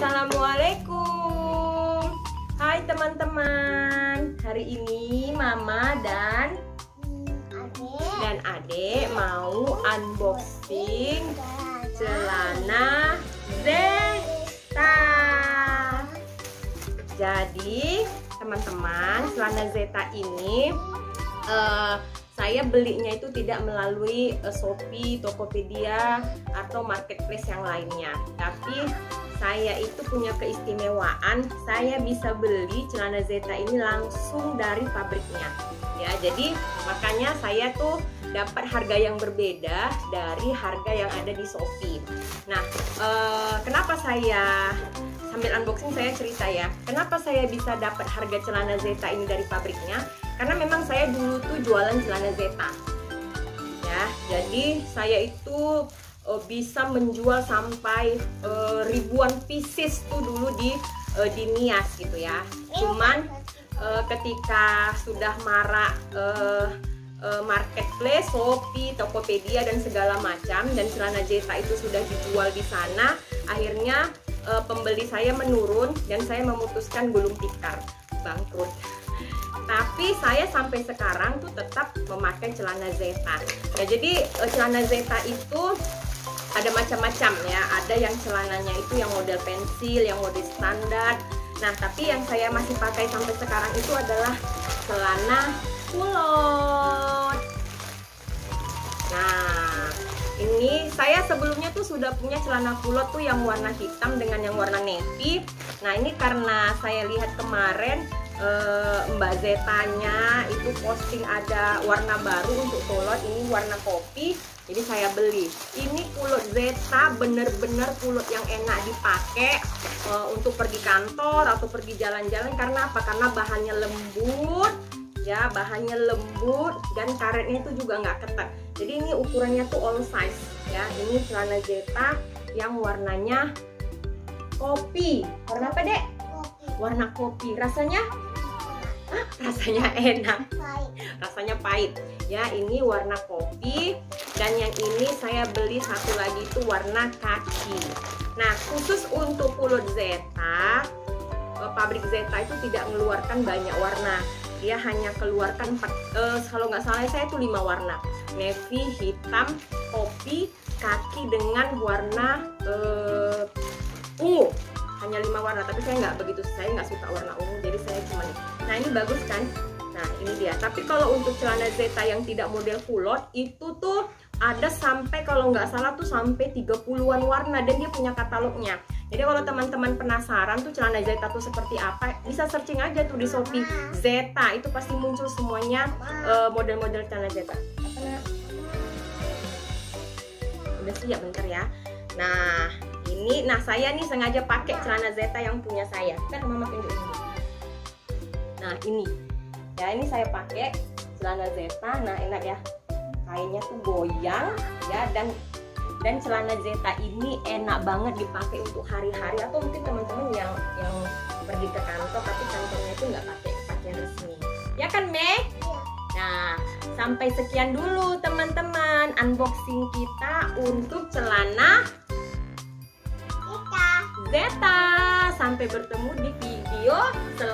Assalamualaikum. Hai teman-teman. Hari ini Mama dan dan Adek mau unboxing celana Zeta. Jadi teman-teman celana Zeta ini uh, saya belinya itu tidak melalui uh, Shopee, Tokopedia atau marketplace yang lainnya. Tapi saya itu punya keistimewaan, saya bisa beli celana Zeta ini langsung dari pabriknya. Ya, jadi makanya saya tuh dapat harga yang berbeda dari harga yang ada di Shopee. Nah, uh, kenapa saya sambil unboxing saya cerita ya, kenapa saya bisa dapat harga celana Zeta ini dari pabriknya? Karena memang saya dulu tuh jualan celana Zeta. Ya jadi saya itu uh, bisa menjual sampai uh, ribuan pieces tuh dulu di uh, di Nias gitu ya. Cuman uh, ketika sudah marak uh, uh, marketplace, Shopee, Tokopedia dan segala macam dan celana Zeta itu sudah dijual di sana akhirnya pembeli saya menurun dan saya memutuskan gulung tikar bangkrut tapi saya sampai sekarang tuh tetap memakai celana Zeta. Ya jadi eh, celana Zeta itu ada macam-macam ya. Ada yang celananya itu yang model pensil yang model standar. Nah tapi yang saya masih pakai sampai sekarang itu adalah celana kulot. Nah ini saya sebelumnya tuh sudah punya celana kulot tuh yang warna hitam dengan yang warna navy. Nah ini karena saya lihat kemarin uh, Mbak Zetanya itu posting ada warna baru untuk kulot ini warna kopi jadi saya beli. Ini kulot Zeta bener-bener kulot yang enak dipakai uh, untuk pergi kantor atau pergi jalan-jalan karena apa? Karena bahannya lembut ya bahannya lembut dan karetnya itu juga nggak ketat jadi ini ukurannya tuh all size ya. Ini celana Zeta yang warnanya kopi. Warna apa dek? Warna kopi. Rasanya rasanya enak. Rasanya pahit. Ya ini warna kopi. Dan yang ini saya beli satu lagi itu warna kaki. Nah khusus untuk pulut Zeta eh, pabrik Zeta itu tidak mengeluarkan banyak warna. Dia hanya keluarkan uh, kalau nggak salah saya itu lima warna. Navy hitam kopi kaki dengan warna ungu lima warna tapi saya nggak begitu saya nggak suka warna ungu jadi saya cuma nah ini bagus kan? Nah ini dia. Tapi kalau untuk celana Zeta yang tidak model kulot itu tuh ada sampai kalau nggak salah tuh sampai 30-an warna dan dia punya katalognya. Jadi kalau teman-teman penasaran tuh celana Zeta tuh seperti apa, bisa searching aja tuh di Shopee. Zeta itu pasti muncul semuanya eh, model-model uh, celana Zeta. Udah siap bentar ya. Nah, ini nah saya nih sengaja pakai celana Zeta yang punya saya. Kan mama tunjuk ini nah ini. Ya ini saya pakai celana Zeta. Nah enak ya. Kainnya tuh goyang ya dan dan celana Zeta ini enak banget dipakai untuk hari-hari. Atau mungkin teman-teman yang yang pergi ke kantor tapi kantornya itu nggak pakai pakaian resmi. Ya kan Me? Iya. Nah sampai sekian dulu teman-teman unboxing kita untuk celana Zeta. Sampai bertemu di video selanjutnya.